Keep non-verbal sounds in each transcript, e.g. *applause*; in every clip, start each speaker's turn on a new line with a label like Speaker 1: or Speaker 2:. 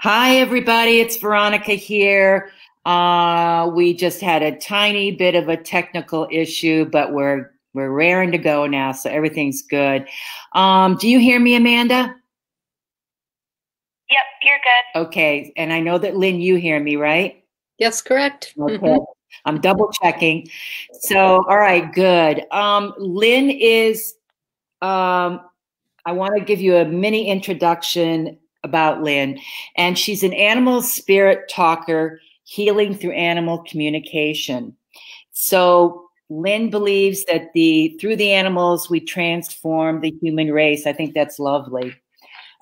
Speaker 1: Hi, everybody. It's Veronica here. Uh, we just had a tiny bit of a technical issue, but we're we're raring to go now, so everything's good. Um, do you hear me, Amanda?
Speaker 2: Yep, you're good.
Speaker 1: Okay, and I know that Lynn, you hear me, right?
Speaker 3: Yes, correct.
Speaker 1: Okay.
Speaker 3: Mhm.
Speaker 1: I'm double checking. So, all right, good. Um, Lynn is, um, I want to give you a mini introduction about Lynn. And she's an animal spirit talker, healing through animal communication. So, Lynn believes that the through the animals we transform the human race. I think that's lovely.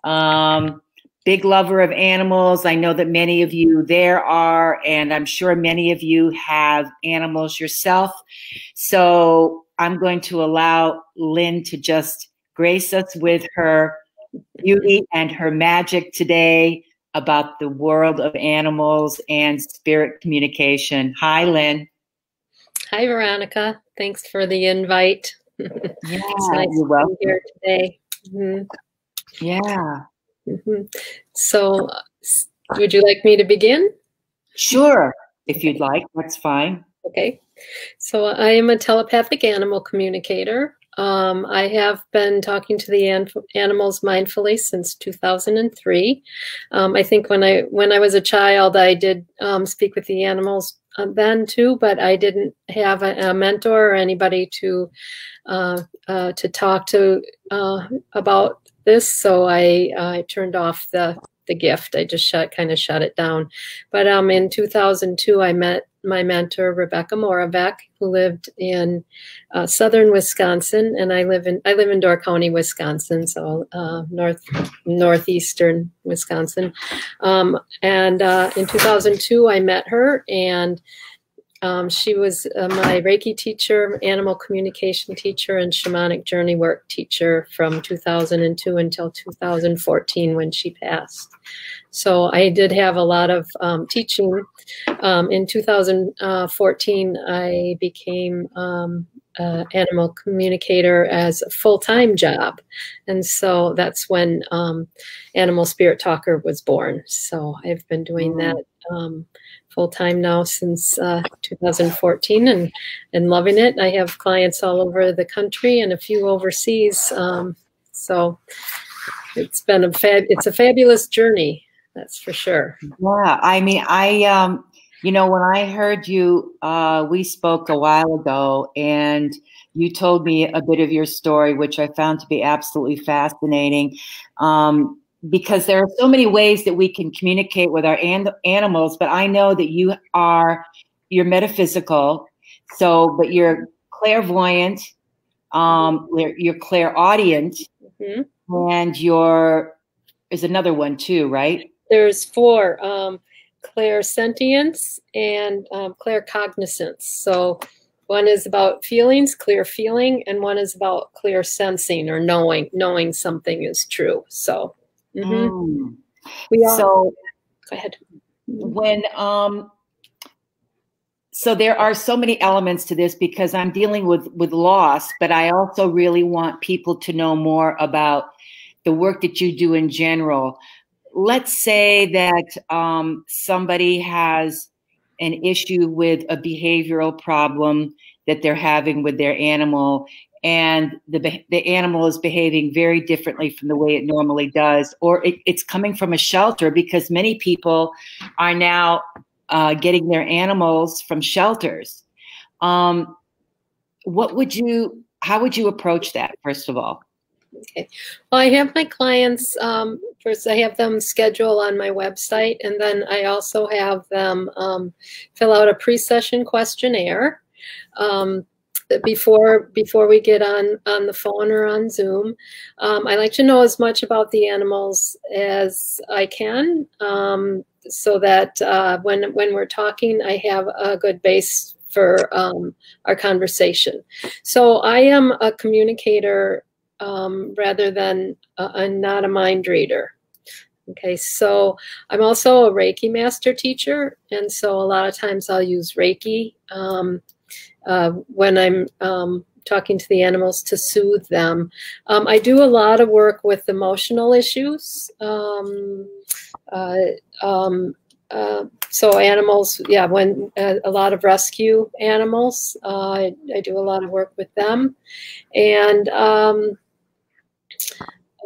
Speaker 1: Um, big lover of animals. I know that many of you there are, and I'm sure many of you have animals yourself. So I'm going to allow Lynn to just grace us with her beauty and her magic today about the world of animals and spirit communication. Hi, Lynn.
Speaker 3: Hi, Veronica. Thanks for the invite.
Speaker 1: Yeah,
Speaker 3: it's nice
Speaker 1: you're
Speaker 3: to
Speaker 1: welcome.
Speaker 3: be here today. Mhm,
Speaker 1: Yeah,
Speaker 3: mhm. So, would you like me to begin?
Speaker 1: sure. If you'd like, that's fine.
Speaker 3: Okay. So, I am a telepathic animal communicator. Um, I have been talking to the an- animals mindfully since 2003. Um, I think when I when I was a child, I did um, speak with the animals uh, then too, but I didn't have a, a mentor or anybody to uh, uh, to talk to uh, about this. So I I turned off the the gift. I just shut kind of shut it down. But um, in 2002, I met my mentor Rebecca Moravec, who lived in uh, southern Wisconsin, and I live in I live in Door County, Wisconsin, so uh, north northeastern Wisconsin. Um, and uh, in 2002, I met her, and um, she was uh, my Reiki teacher, animal communication teacher, and shamanic journey work teacher from 2002 until 2014 when she passed. So I did have a lot of um, teaching. Um, in 2014, I became um, uh, animal communicator as a full-time job, and so that's when um, Animal Spirit Talker was born. So I've been doing that um, full time now since uh, 2014 and and loving it. I have clients all over the country and a few overseas. Um, so it's been a fab. It's a fabulous journey. That's for sure.
Speaker 1: Yeah, I mean, I, um, you know, when I heard you, uh, we spoke a while ago, and you told me a bit of your story, which I found to be absolutely fascinating. Um, because there are so many ways that we can communicate with our an- animals, but I know that you are you're metaphysical, so but you're clairvoyant, um, you're, you're clairaudient,
Speaker 3: Mhm.
Speaker 1: and you're is another one too, right?
Speaker 3: There's four: um, clairsentience and um, claircognizance. So one is about feelings, clear feeling, and one is about clear sensing or knowing, knowing something is true. So mhm.
Speaker 1: Mm.
Speaker 3: we all
Speaker 1: So
Speaker 3: go ahead.
Speaker 1: when um so there are so many elements to this because I'm dealing with with loss, but I also really want people to know more about the work that you do in general. Let's say that um, somebody has an issue with a behavioral problem that they're having with their animal, and the the animal is behaving very differently from the way it normally does, or it, it's coming from a shelter because many people are now uh, getting their animals from shelters. Um, what would you? How would you approach that? First of all,
Speaker 3: Okay. Well, I have my clients, um, first I have them schedule on my website, and then I also have them um, fill out a pre-session questionnaire um, before before we get on on the phone or on Zoom. Um, I like to know as much about the animals as I can, um, so that uh, when when we're talking, I have a good base for um, our conversation. So I am a communicator um, rather than I'm not a mind reader. Okay, so I'm also a Reiki master teacher, and so a lot of times I'll use Reiki um, uh, when I'm um, talking to the animals to soothe them. Um, I do a lot of work with emotional issues. Um, uh, um, uh, so animals, yeah, when uh, a lot of rescue animals, uh, I, I, do a lot of work with them, and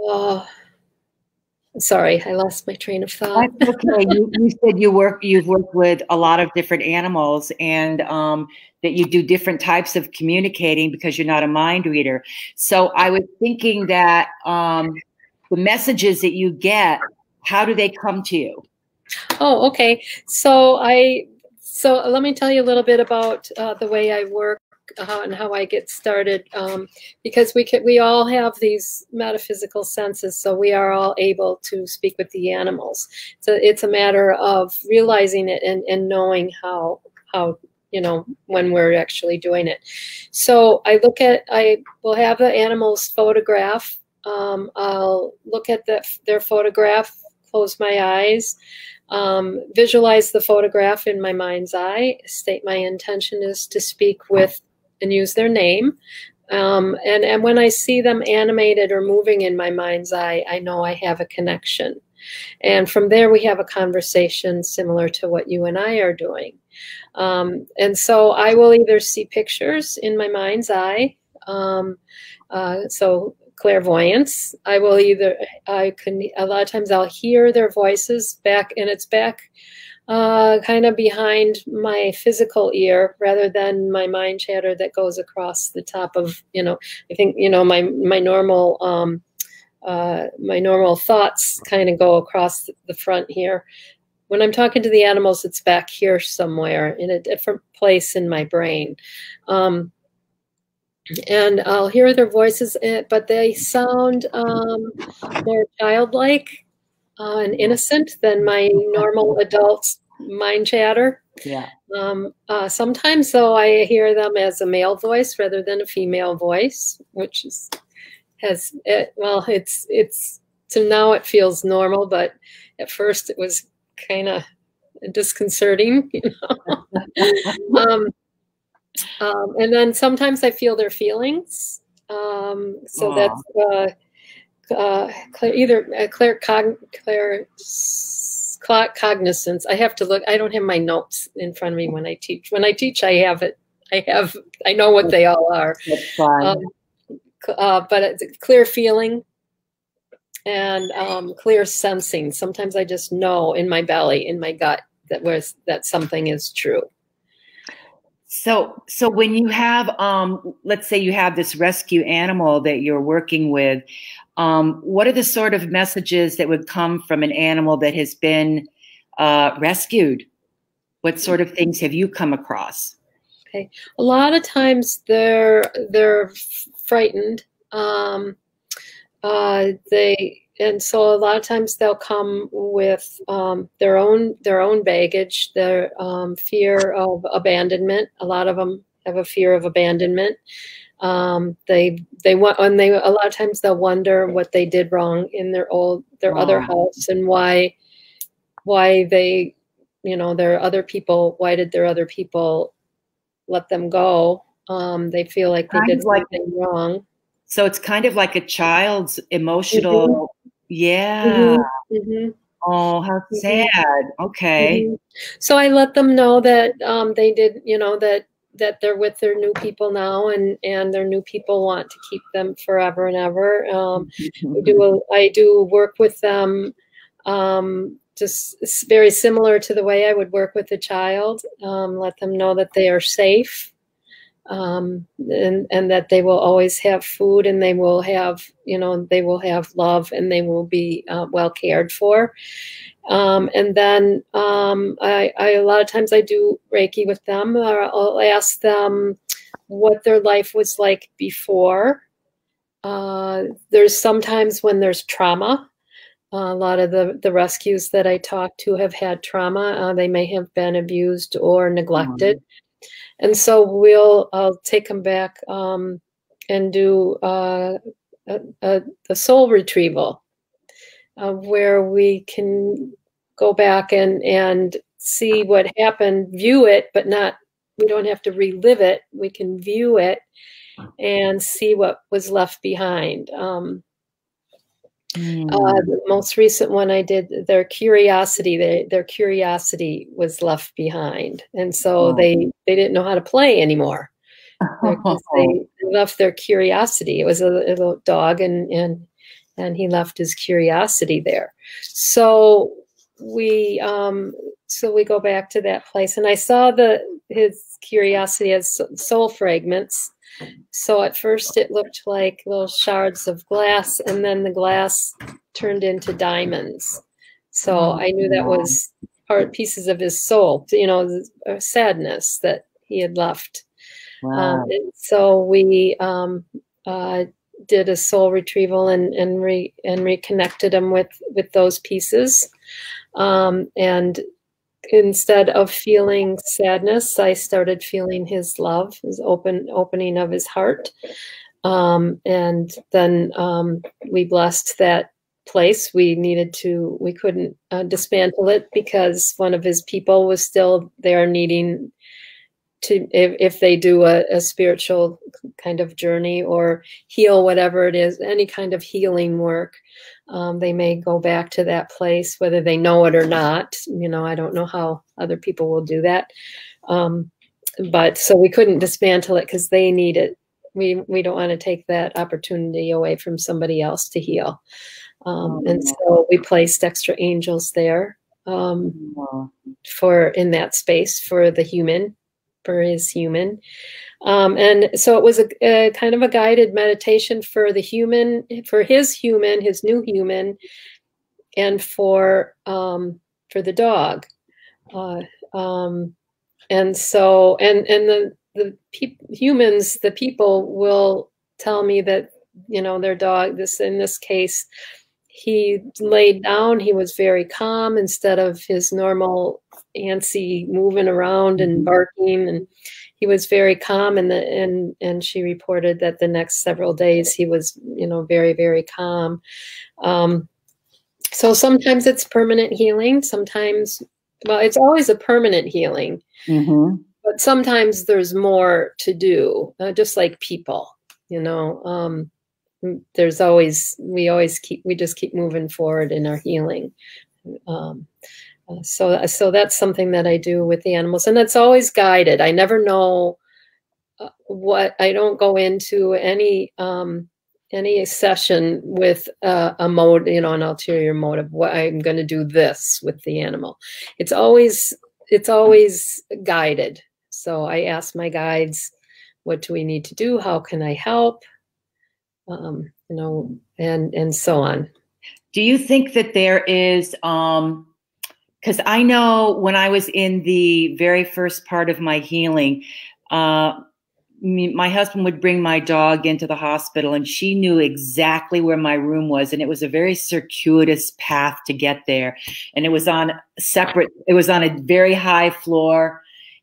Speaker 3: uh, sorry, I lost my train of thought.
Speaker 1: That's okay. you, you, said you work, you've worked with a lot of different animals, and um, that you do different types of communicating because you're not a mind reader. So I was thinking that um, the messages that you get, how do they come to you?
Speaker 3: Oh, okay. So I so let me tell you a little bit about uh, the way I work uh, and how I get started, um, because we can, we all have these metaphysical senses, so we are all able to speak with the animals. So it's a matter of realizing it and, and knowing how how you know when we're actually doing it. So I look at I will have the animals photograph. Um, I'll look at the, their photograph, close my eyes um, visualize the photograph in my mind's eye, state my intention is to speak with and use their name. Um, and, and when I see them animated or moving in my mind's eye, I know I have a connection. And from there, we have a conversation similar to what you and I are doing. Um, and so I will either see pictures in my mind's eye. Um, uh, so clairvoyance. I will either, I can, a lot of times I'll hear their voices back, and it's back uh, kind of behind my physical ear rather than my mind chatter that goes across the top of, you know, I think, you know, my, my normal, um, uh, my normal thoughts kind of go across the front here. When I'm talking to the animals, it's back here somewhere in a different place in my brain. Um, and I'll hear their voices, eh, but they sound um, more childlike uh, and innocent than my normal adult mind chatter.
Speaker 1: Yeah.
Speaker 3: Um, uh, sometimes, though, I hear them as a male voice rather than a female voice, which is has it, well, it's it's so now it feels normal, but at first it was kind of disconcerting. *laughs* You know? *laughs* um, um, and then sometimes I feel their feelings. Um, so Aww. that's uh, uh, either uh, clear, cog clear cognizance. I have to look. I don't have my notes in front of me when I teach. When I teach, I have it. I have. I know what they all are. Um, uh, but it's a clear feeling and um, clear sensing. Sometimes I just know in my belly, in my gut, that was that something is true.
Speaker 1: So, so when you have, um, let's say you have this rescue animal that you're working with, um, what are the sort of messages that would come from an animal that has been uh, rescued? What sort of things have you come across?
Speaker 3: Okay, a lot of times they're they're frightened. Um, uh, they and so a lot of times they'll come with um, their own their own baggage, their um, fear of abandonment. A lot of them have a fear of abandonment. Um, they they want and they a lot of times they'll wonder what they did wrong in their old their wow. other house and why why they you know their other people why did their other people let them go um, they feel like they kind did something wrong
Speaker 1: so it's kind of like a child's emotional mm-hmm. Yeah. Mm-hmm. Mm-hmm. Oh, how mm-hmm. sad. Okay. Mm-hmm.
Speaker 3: So I let them know that um, they did, you know, that that they're with their new people now, and and their new people want to keep them forever and ever. Um, I do a, I do work with them, um, just very similar to the way I would work with a child. Um, let them know that they are safe, um, and and that they will always have food and they will have you know they will have love and they will be uh, well cared for um, and then um, I, I, a lot of times I do Reiki with them or I'll ask them what their life was like before uh, there's sometimes when there's trauma uh, a lot of the, the rescues that I talk to have had trauma. Uh, they may have been abused or neglected. Mm-hmm and so we'll I'll take them back um, and do uh, a, a, a, soul retrieval uh, where we can go back and and see what happened, view it, but not we don't have to relive it. We can view it and see what was left behind. Um, Mm. Uh, the most recent one I did, their curiosity, they, their curiosity was left behind, and so oh. they they didn't know how to play anymore. *laughs* they left their curiosity. It was a, a little dog, and and and he left his curiosity there. So we um, so we go back to that place, and I saw the his curiosity as soul fragments so at first it looked like little shards of glass, and then the glass turned into diamonds. So I knew that was part pieces of his soul, you know, sadness that he had left. Wow. Um, so we um, uh, did a soul retrieval and and re and reconnected him with with those pieces, um, and instead of feeling sadness, I started feeling his love, his open opening of his heart. Um, and then um, we blessed that place. We needed to, we couldn't uh, dismantle it because one of his people was still there needing to, if, if they do a, a spiritual kind of journey or heal whatever it is, any kind of healing work, um, they may go back to that place, whether they know it or not. You know, I don't know how other people will do that. Um, but so we couldn't dismantle it because they need it. We we don't want to take that opportunity away from somebody else to heal. Um, and so we placed extra angels there um, for in that space for the human, for his human. Um, and so it was a, a, kind of a guided meditation for the human, for his human, his new human, and for um, for the dog. Uh, um, and so, and and the the humans, the people will tell me that you know their dog. This in this case, he laid down. He was very calm instead of his normal antsy moving around and barking and he was very calm and the and and she reported that the next several days he was you know very very calm um, so sometimes it's permanent healing sometimes well it's always a permanent healing mm-hmm. but sometimes there's more to do uh, just like people you know um, there's always we always keep we just keep moving forward in our healing um, so so that's something that I do with the animals, and that's always guided. I never know uh, what I don't go into any um, any session with uh, a mode, you know, an ulterior motive. What I'm going to do this with the animal. It's always it's always guided. So I ask my guides, what do we need to do? How can I help? Um, you know, and and so on.
Speaker 1: Do you think that there is um, because I know when I was in the very first part of my healing, uh, my husband would bring my dog into the hospital and she knew exactly where my room was and it was a very circuitous path to get there and it was on separate it was on a very high floor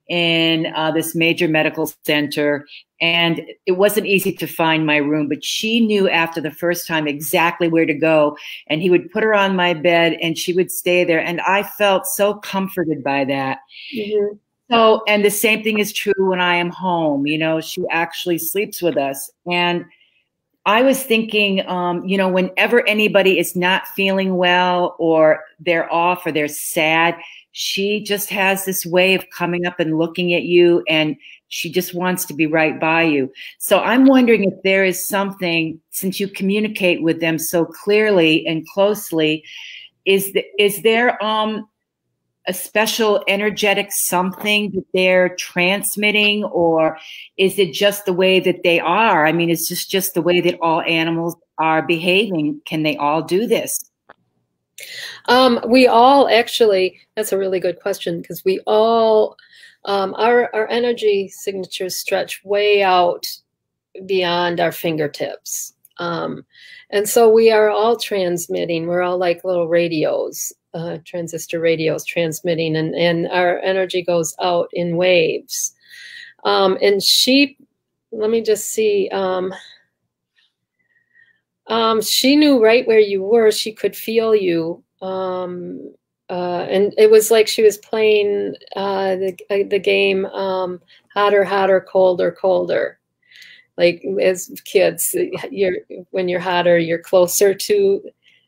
Speaker 1: in uh, this major medical center and it wasn't easy to find my room but she knew after the first time exactly where to go and he would put her on my bed and she would stay there and i felt so comforted by that mm-hmm. so and the same thing is true when i am home you know she actually sleeps with us and I was thinking, um, you know, whenever anybody is not feeling well or they're off or they're sad, she just has this way of coming up and looking at you and she just wants to be right by you. So I'm wondering if there is something, since you communicate with them so clearly and closely, is, the, is there um, a special energetic something that they're transmitting or is it just the way that they are? I mean, it's just, just the way that all animals are behaving. Can they all do this?
Speaker 3: Um, we all actually, that's a really good question because we all, um, our, our energy signatures stretch way out beyond our fingertips. Um, and so we are all transmitting. We're all like little radios, uh, transistor radios transmitting, and, and our energy goes out in waves. Um, and she, let me just see. Um, she knew right where you were. She could feel you. Um, uh, and it was like she was playing uh, the, uh, the game um, hotter, hotter, colder, colder. Like as kids, you're when you're hotter, you're closer to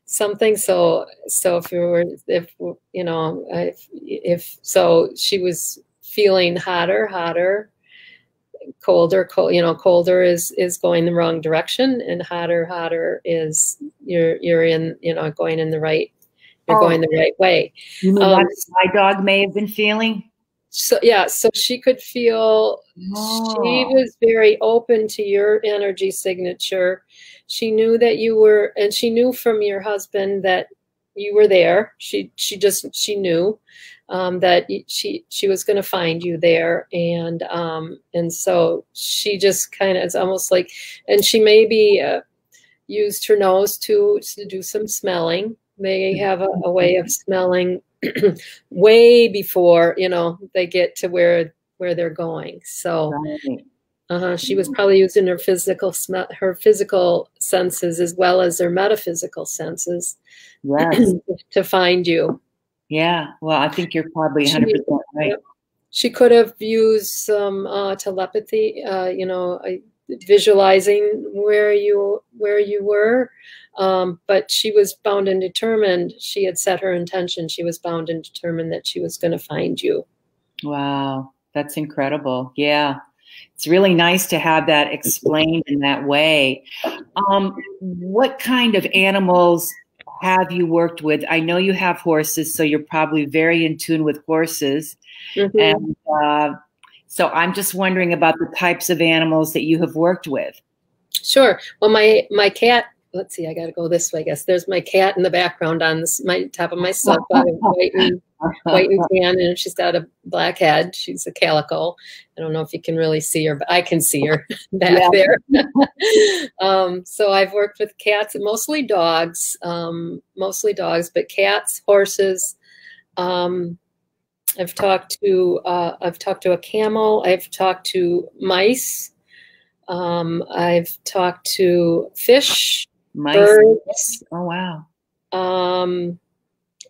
Speaker 3: something. So so if you were if you know if, if so she was feeling hotter, hotter, colder, cold, you know, colder is is going the wrong direction, and hotter, hotter is you're you're in you know going in the right you're oh. going the right way.
Speaker 1: You mean um, my dog may have been feeling?
Speaker 3: So yeah, so she could feel oh. she was very open to your energy signature. She knew that you were, and she knew from your husband that you were there. She she just she knew um, that she she was going to find you there, and um, and so she just kind of it's almost like, and she maybe uh, used her nose to to do some smelling. They have a, a way of smelling *clears throat* way before you know they get to where where they're going. So. Right. Uh-huh. She was probably using her physical her physical senses as well as her metaphysical senses yes. *clears throat* to find you.
Speaker 1: Yeah, well, I think you're probably 100% she, right.
Speaker 3: She could have used some uh, telepathy, uh, you know, visualizing where you where you were, um, but she was bound and determined. She had set her intention. She was bound and determined that she was going to find you.
Speaker 1: Wow, that's incredible. Yeah, it's really nice to have that explained in that way. Um, what kind of animals have you worked with? I know you have horses, so you're probably very in tune with horses. Mm-hmm. And uh, so I'm just wondering about the types of animals that you have worked with.
Speaker 3: Sure. Well, my my cat. Let's see. I got to go this way. I guess there's my cat in the background on this, my top of my sofa, *laughs* *laughs* white and tan, and she's got a black head. She's a calico. I don't know if you can really see her, but I can see her *laughs* back there. *laughs* um, so I've worked with cats, mostly dogs, um, mostly dogs, but cats, horses. Um, I've talked to uh, I've talked to a camel. I've talked to mice. Um, I've talked to fish, mice. birds.
Speaker 1: Oh wow!
Speaker 3: Um,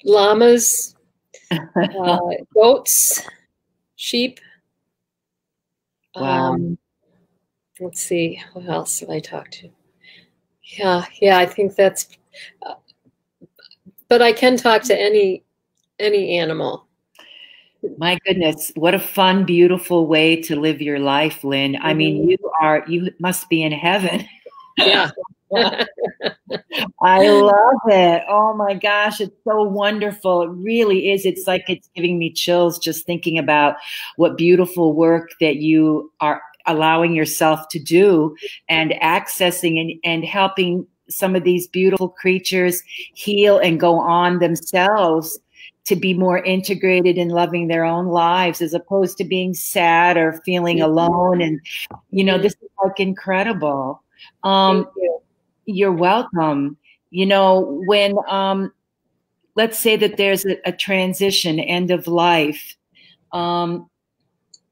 Speaker 3: llamas, uh, *laughs* goats, sheep. Wow. Um, let's see, what else have I talked to? Yeah, yeah, I think that's. Uh, but I can talk to any any animal.
Speaker 1: My goodness, what a fun, beautiful way to live your life, Lynn. I mean, mm-hmm. you are you must be in heaven.
Speaker 3: Yeah. *laughs* *laughs*
Speaker 1: I love it. Oh my gosh, it's so wonderful. It really is. It's like it's giving me chills just thinking about what beautiful work that you are allowing yourself to do and accessing and, and helping some of these beautiful creatures heal and go on themselves to be more integrated in loving their own lives as opposed to being sad or feeling alone and you know this is like incredible um you. You're welcome you know when um let's say that there's a, a transition end of life um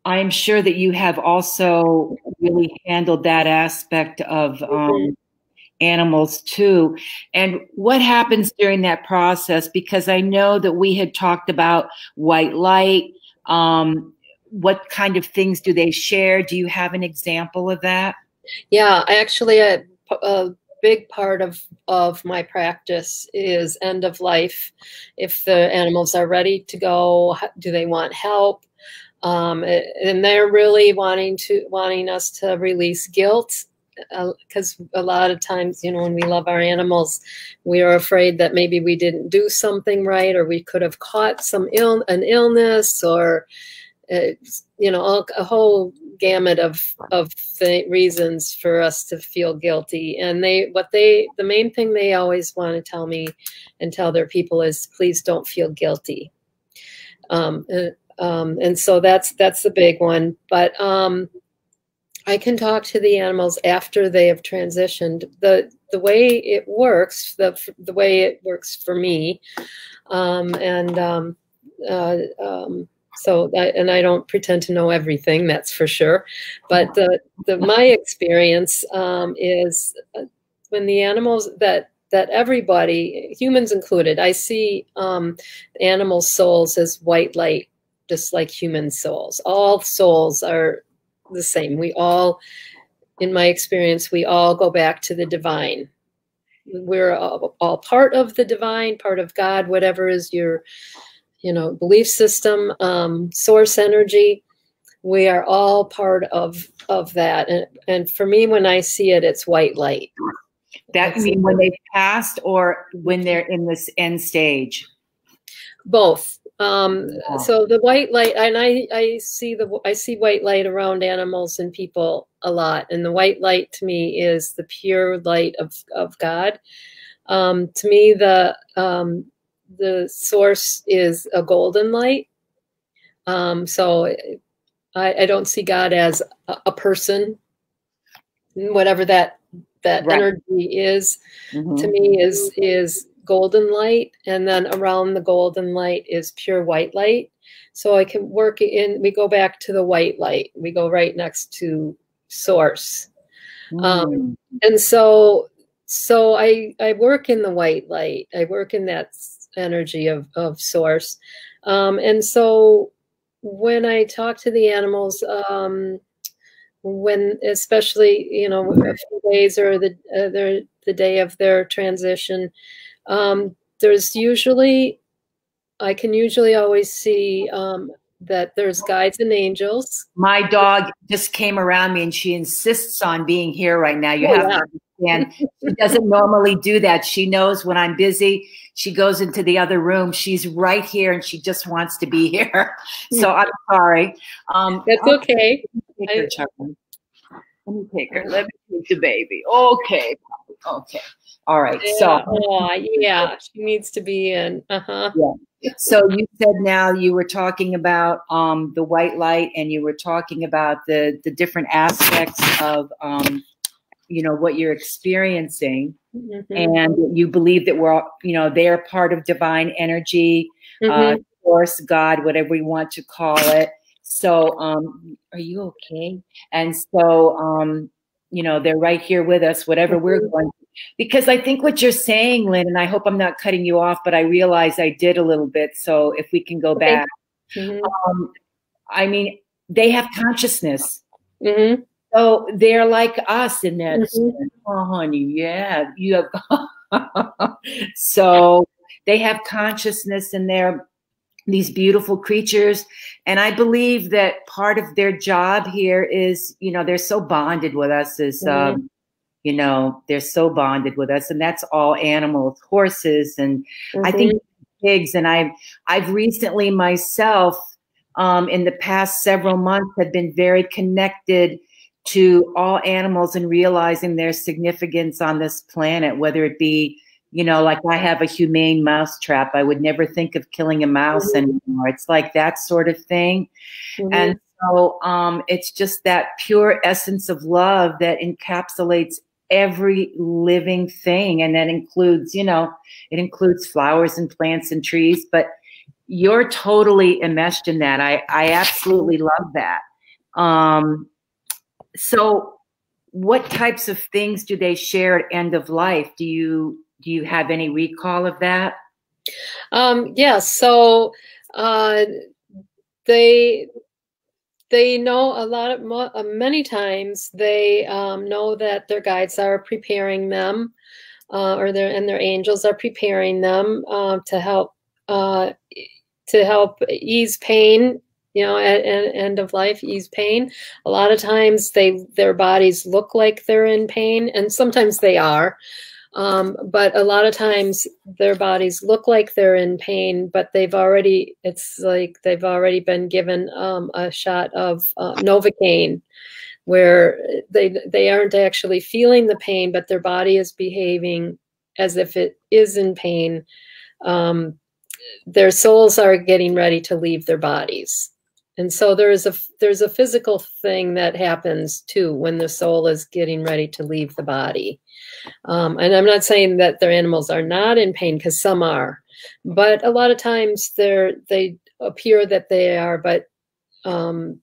Speaker 1: i'm sure that you have also really handled that aspect of um animals too. And what happens during that process? Because I know that we had talked about white light. Um, what kind of things do they share? Do you have an example of that?
Speaker 3: Yeah, I actually, a, a big part of, of my practice is end of life. If the animals are ready to go, do they want help? Um, and they're really wanting to wanting us to release guilt because uh, a lot of times, you know, when we love our animals, we are afraid that maybe we didn't do something right, or we could have caught some ill an illness, or uh, you know, a whole gamut of of reasons for us to feel guilty. And they, what they, the main thing they always want to tell me and tell their people is, please don't feel guilty. Um, uh, um, and so that's that's the big one. But um, I can talk to the animals after they have transitioned. The the way it works, the the way it works for me, um, and um, uh, um, so and I don't pretend to know everything. That's for sure. But the the my experience um, is uh, when the animals that that everybody, humans included, I see um, animal souls as white light, just like human souls. All souls are the same. We all, in my experience, we all go back to the divine. we're all, all, part of the divine, part of God, whatever is your, you know, belief system, um, source energy. We are all part of of that, and and for me, when I see it, it's white light.
Speaker 1: That mean when they've passed, or when they're in this end stage.
Speaker 3: Both. Um, yeah. So the white light, and I, I see the I see white light around animals and people a lot, and the white light to me is the pure light of of God. Um, to me, the um, the source is a golden light. Um, so I, I, don't see God as a, a person, whatever that that right. energy is. Mm-hmm. To me, is is golden light, and then around the golden light is pure white light. So I can work in, we go back to the white light. We go right next to source. Um, mm. Um, and so, so I, I work in the white light. I work in that energy of, of source. Um, and so when I talk to the animals, um, when especially you know a few days or the uh, the, the day of their transition um, there's usually, I can usually always see um, that there's guides and angels.
Speaker 1: My dog just came around me and she insists on being here right now. You oh, have yeah. to understand. she doesn't normally do that. She knows when I'm busy, she goes into the other room. She's right here and she just wants to be *laughs* here. So I'm sorry.
Speaker 3: Um, That's okay.
Speaker 1: Let me take her. Let me take the baby. Okay. Okay. All right.
Speaker 3: Yeah.
Speaker 1: So,
Speaker 3: oh, yeah, she needs to be in. Uh huh.
Speaker 1: Yeah. So you said now you were talking about um, the white light, and you were talking about the the different aspects of um, you know what you're experiencing, mm-hmm. and you believe that we're you know they're part of divine energy, uh, mm-hmm. uh, force, God, whatever we want to call it. So, um, are you okay? And so, um, you know, they're right here with us, whatever mm-hmm. we're going because I think what you're saying, Lynn, and I hope I'm not cutting you off, but I realize I did a little bit. So if we can go back, mm-hmm. um, I mean, they have consciousness. Mm-hmm. So they're like us in that. Mm-hmm. Oh, honey, yeah, you have. *laughs* so they have consciousness and they're these beautiful creatures. And I believe that part of their job here is, you know, they're so bonded with us is, mm-hmm. um, you know they're so bonded with us and that's all animals horses and mm-hmm. i think mm-hmm. pigs and i've i've recently myself um, in the past several months have been very connected to all animals and realizing their significance on this planet whether it be you know like i have a humane mouse trap i would never think of killing a mouse mm-hmm. anymore it's like that sort of thing mm-hmm. and so um, it's just that pure essence of love that encapsulates every living thing. And that includes, you know, it includes flowers and plants and trees, but you're totally enmeshed in that. I, I absolutely love that. Um, so what types of things do they share at end of life? Do you, do you have any recall of that?
Speaker 3: Um, yes. Yeah, so, uh, they they know a lot of uh, many times they um, know that their guides are preparing them uh, or their and their angels are preparing them uh, to help uh, to help ease pain you know at, at, end of life ease pain a lot of times they their bodies look like they're in pain and sometimes they are um, but a lot of times their bodies look like they're in pain, but they've already, it's like they've already been given um, a shot of uh, Novocaine where they, they aren't actually feeling the pain, but their body is behaving as if it is in pain. Um, their souls are getting ready to leave their bodies. And so there's a there's a physical thing that happens too when the soul is getting ready to leave the body. Um, and I'm not saying that their animals are not in pain because some are, but a lot of times they're they appear that they are, but um,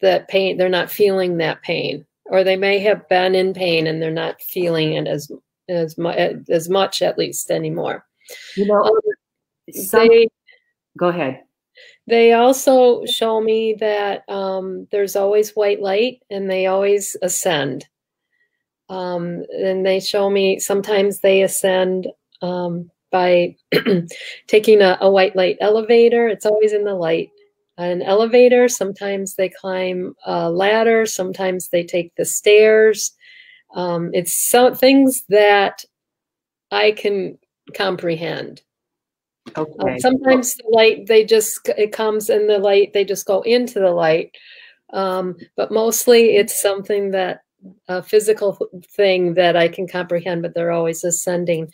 Speaker 3: that pain they're not feeling that pain, or they may have been in pain and they're not feeling it as as much as much at least anymore.
Speaker 1: You know, um, some, they, go ahead.
Speaker 3: They also show me that um, there's always white light and they always ascend. um, and they show me sometimes they ascend um, by *clears throat* taking a, a, white light elevator. It's always in the light. An elevator, sometimes they climb a ladder, sometimes they take the stairs. Um, it's some things that I can comprehend. Okay. Um, sometimes the light, they just, it comes in the light, they just go into the light. Um, but mostly it's something that a physical thing that I can comprehend, but they're always ascending.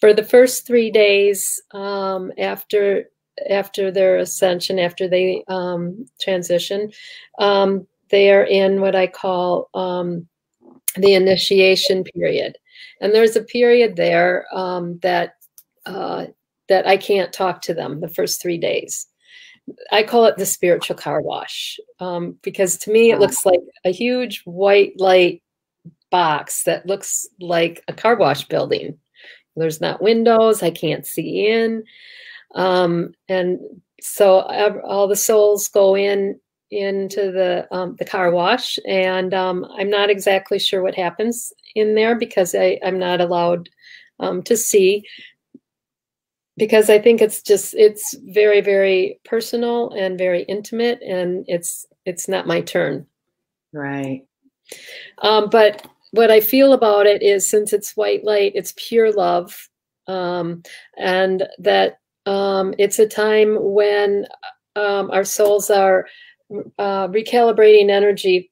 Speaker 3: For the first three days um, after after their ascension, after they um, transition, um, they are in what I call um, the initiation period, and there's a period there um, that uh, that I can't talk to them the first three days. I call it the spiritual car wash um, because to me it looks like a huge white light box that looks like a car wash building. There's not windows, I can't see in. Um, and so all the souls go in into the um, the car wash, and um, I'm not exactly sure what happens in there because I, I'm not allowed um, to see because I think it's just it's very very personal and very intimate, and it's it's not my turn.
Speaker 1: Right.
Speaker 3: Um, but what I feel about it is since it's white light, it's pure love, um, and that um, it's a time when um, our souls are uh, recalibrating energy.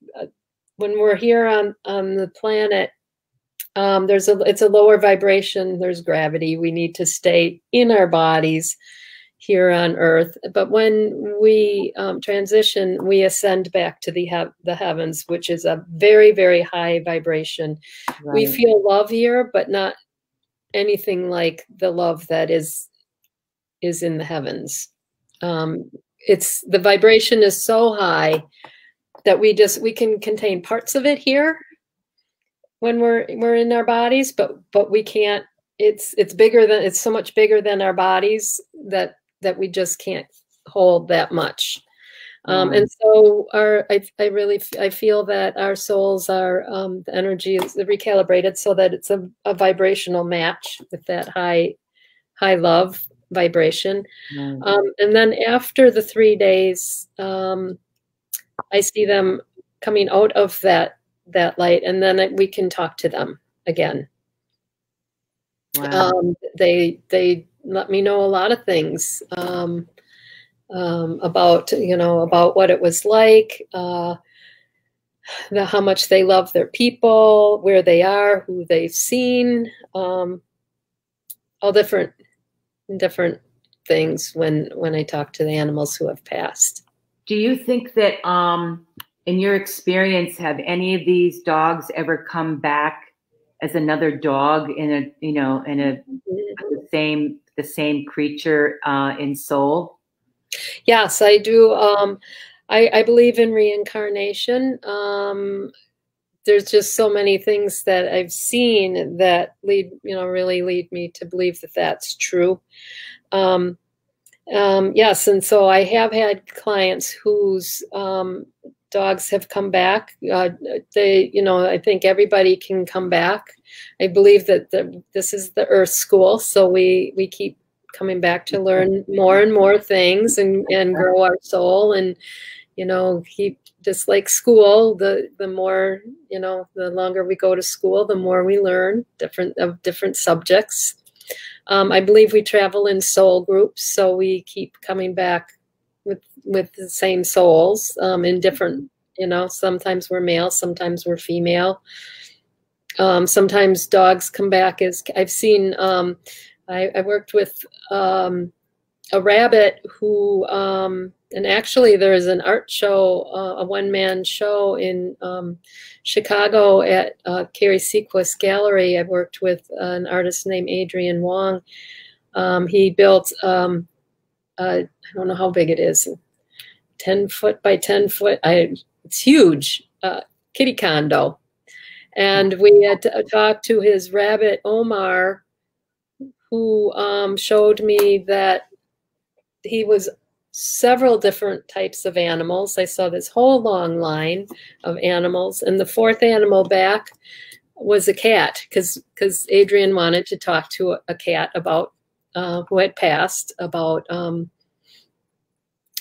Speaker 3: When we're here on on the planet, um, there's a it's a lower vibration. There's gravity. We need to stay in our bodies here on Earth. But when we um, transition, we ascend back to the he- the heavens, which is a very very high vibration. Right. We feel love here, but not anything like the love that is is in the heavens. Um, it's the vibration is so high that we just we can contain parts of it here when we're we're in our bodies, but but we can't. It's it's bigger than it's so much bigger than our bodies that that we just can't hold that much. Um, and so our I, I really I feel that our souls are um, the energy is recalibrated so that it's a, a vibrational match with that high high love vibration. Mm. Um, and then after the three days, um, I see them coming out of that that light and then we can talk to them again wow. um, they they let me know a lot of things um, um, about you know about what it was like uh, the, how much they love their people where they are who they've seen um, all different different things when when i talk to the animals who have passed
Speaker 1: do you think that um in your experience, have any of these dogs ever come back as another dog in a you know in a the same the same creature uh, in soul?
Speaker 3: Yes, I do. Um, I, I believe in reincarnation. Um, there's just so many things that I've seen that lead, you know, really lead me to believe that that's true. Um, um, yes, and so I have had clients whose um, dogs have come back. Uh, they, you know, I think everybody can come back. I believe that the, this is the Earth School, so we we keep coming back to learn more and more things and and grow our soul and you know keep just like school the the more you know the longer we go to school the more we learn different of different subjects um, i believe we travel in soul groups so we keep coming back with the same souls um, in different you know sometimes we're male sometimes we're female. Um, sometimes dogs come back as i've seen um, I, I, worked with um, a rabbit who um, and actually there's an art show uh, a one-man show in um, chicago at uh, Carrie Secrist gallery. I worked with an artist named adrian wong. He built uh, I don't know how big it is, 10 foot by 10 foot. I, it's huge, uh, kitty condo. And we had to talk to his rabbit, Omar, who um, showed me that he was several different types of animals. I saw this whole long line of animals. And the fourth animal back was a cat because because Adrian wanted to talk to a, a cat about uh, who had passed about um,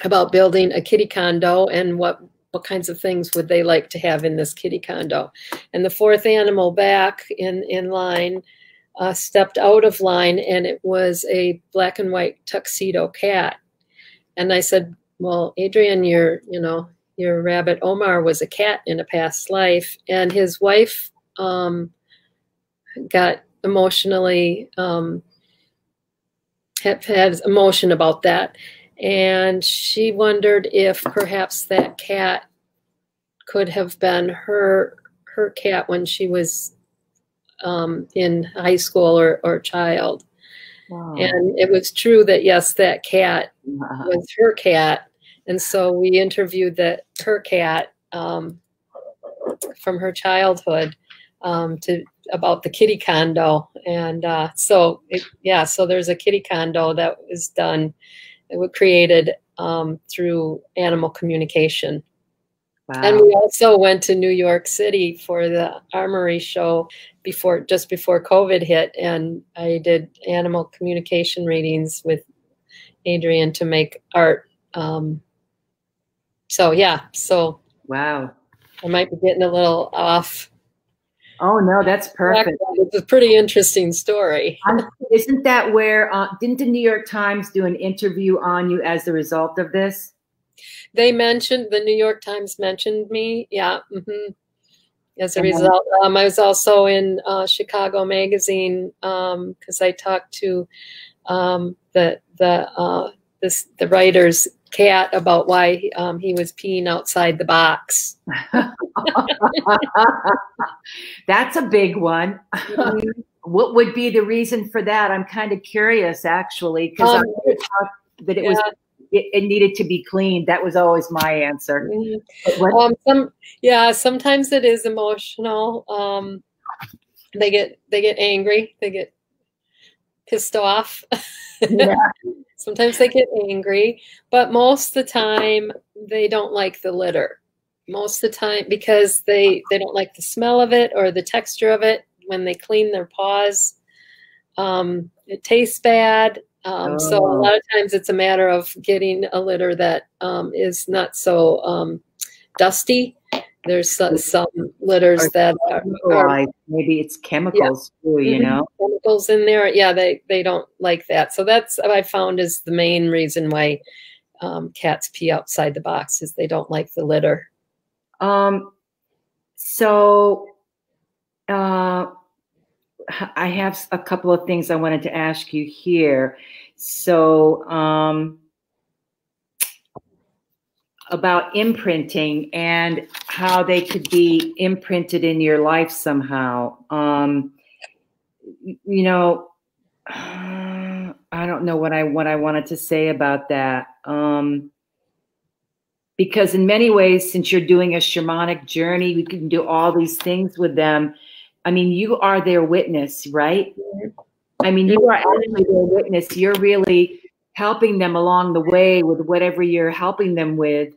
Speaker 3: about building a kitty condo and what what kinds of things would they like to have in this kitty condo. And the fourth animal back in in line uh, stepped out of line, and it was a black and white tuxedo cat. And I said, "Well, Adrian, your you know your rabbit Omar was a cat in a past life, and his wife." Um, got emotionally um, had, had emotion about that and she wondered if perhaps that cat could have been her her cat when she was um, in high school or, or child. Wow. And it was true that yes, that cat wow. was her cat, and so we interviewed that her cat um, from her childhood um, to about the kitty condo, and uh, so it, yeah, so there's a kitty condo that was done, it was created um, through animal communication. Wow. And we also went to New York City for the Armory show before just before COVID hit, and I did animal communication readings with Adrian to make art. Um, so yeah, so
Speaker 1: wow,
Speaker 3: I might be getting a little off
Speaker 1: Oh no, that's perfect.
Speaker 3: It's a pretty interesting story.
Speaker 1: Isn't that where uh, didn't the New York Times do an interview on you as a result of this?
Speaker 3: They mentioned the New York Times mentioned me. Yeah. Mm-hmm. As a result, um, I was also in uh, Chicago Magazine because um, I talked to um, the the uh, this the writers cat about why um, he was peeing outside the box. *laughs*
Speaker 1: That's a big one. Mm-hmm. what would be the reason for that? I'm kind of curious, actually, because um, that it yeah. was it, it, needed to be cleaned. That was always my answer.
Speaker 3: Mm-hmm. Um, some, yeah, sometimes it is emotional. Um, they get they get angry. They get pissed off. *laughs* Yeah. Sometimes they get angry, but most of the time they don't like the litter. Most of the time because they they don't like the smell of it or the texture of it when they clean their paws. Um, it tastes bad. Um, oh. So a oh. lot of times it's a matter of getting a litter that um, is not so um, dusty there's some, some litters that are, are,
Speaker 1: maybe it's chemicals yeah. too, you mm-hmm. know,
Speaker 3: chemicals in there. Yeah, they they don't like that. So that's what I found is the main reason why um, cats pee outside the box is they don't like the litter.
Speaker 1: Um, so uh, I have a couple of things I wanted to ask you here. So um about imprinting and how they could be imprinted in your life somehow. Um, you know, *sighs* I don't know what I what I wanted to say about that. Um, because in many ways, since you're doing a shamanic journey, you can do all these things with them. I mean, you are their witness, right? I mean, you are actually their witness. You're really helping them along the way with whatever you're helping them with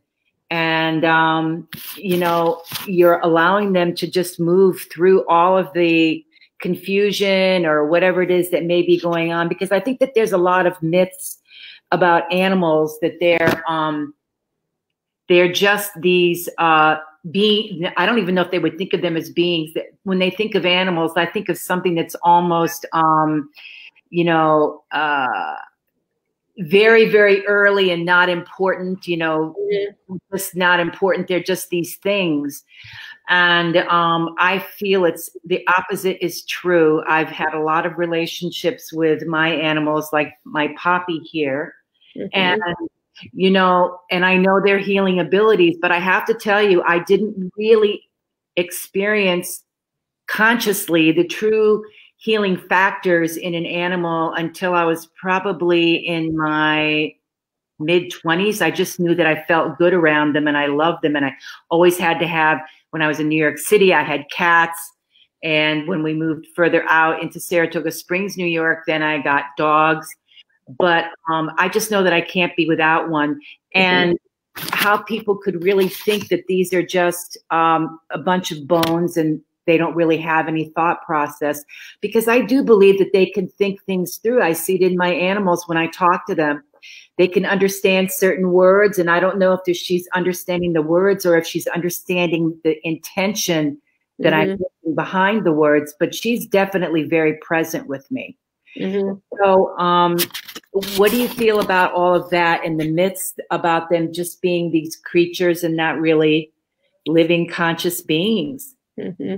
Speaker 1: and um, you know you're allowing them to just move through all of the confusion or whatever it is that may be going on because i think that there's a lot of myths about animals that they're um, they're just these uh, being i don't even know if they would think of them as beings that when they think of animals i think of something that's almost um, you know uh, very very early and not important you know mm-hmm. just not important they're just these things and um, i feel it's the opposite is true i've had a lot of relationships with my animals like my poppy here mm-hmm. and you know and i know their healing abilities but i have to tell you i didn't really experience consciously the true healing factors in an animal until I was probably in my mid 20s. I just knew that I felt good around them and I loved them. And I always had to have, when I was in New York City, I had cats. And when we moved further out into Saratoga Springs, New York, then I got dogs. But um, I just know that I can't be without one. Mm-hmm. And how people could really think that these are just um, a bunch of bones and they don't really have any thought process because I do believe that they can think things through. I see it in my animals when I talk to them. They can understand certain words, and I don't know if she's understanding the words or if she's understanding the intention that mm-hmm. I'm behind the words, but she's definitely very present with me. Mm-hmm. So, um, what do you feel about all of that in the midst about them just being these creatures and not really living conscious beings?
Speaker 3: Mm-hmm.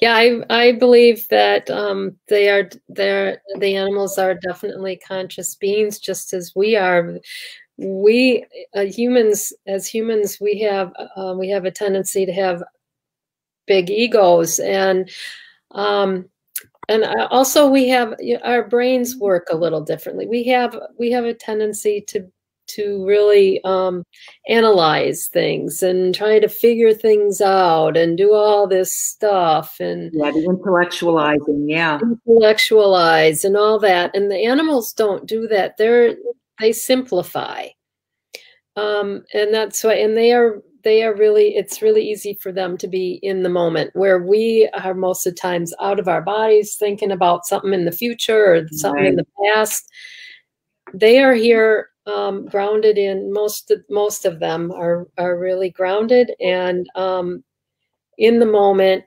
Speaker 3: Yeah, I I believe that um, they are they the animals are definitely conscious beings, just as we are. We uh, humans, as humans, we have uh, we have a tendency to have big egos, and um, and also we have our brains work a little differently. We have we have a tendency to to really um, analyze things and try to figure things out and do all this stuff and
Speaker 1: yeah the intellectualizing yeah.
Speaker 3: intellectualize and all that. And the animals don't do that. They're they simplify. Um, and that's why and they are they are really it's really easy for them to be in the moment where we are most of the times out of our bodies thinking about something in the future or something right. in the past. They are here um, grounded in most most of them are are really grounded and um, in the moment,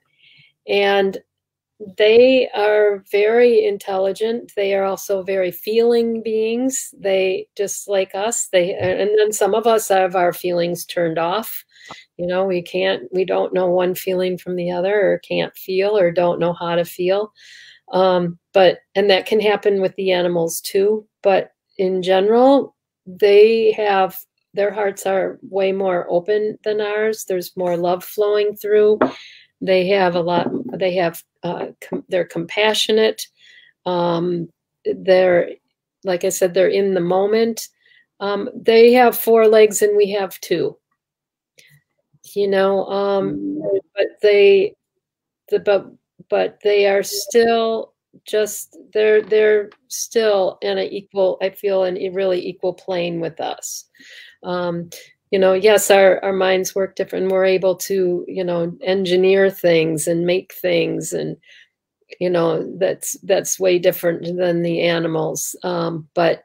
Speaker 3: and they are very intelligent. They are also very feeling beings. They just like us. They and then some of us have our feelings turned off. You know, we can't. We don't know one feeling from the other, or can't feel, or don't know how to feel. Um, but and that can happen with the animals too. But in general, they have their hearts are way more open than ours. There's more love flowing through. They have a lot. They have. Uh, com- they're compassionate. Um, they're, like I said, they're in the moment. Um, they have four legs and we have two. You know, um, but they, the but but they are still just they're they're still in an equal i feel in a really equal plane with us. Um, you know yes our, our minds work different. We're able to you know engineer things and make things and you know that's that's way different than the animals. Um, but